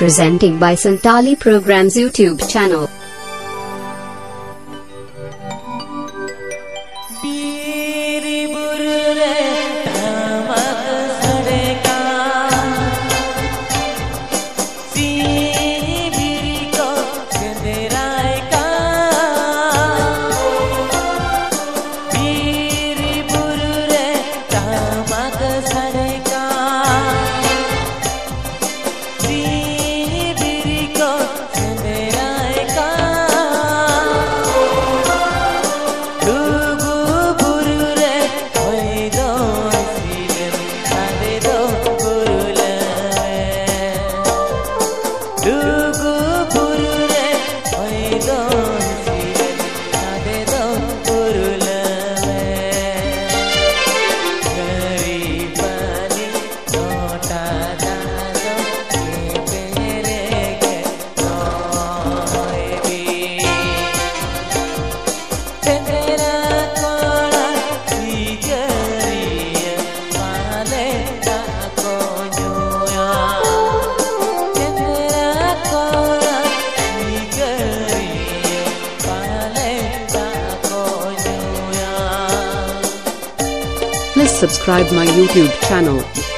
Presenting by Santali Programs YouTube channel. Please subscribe my YouTube channel.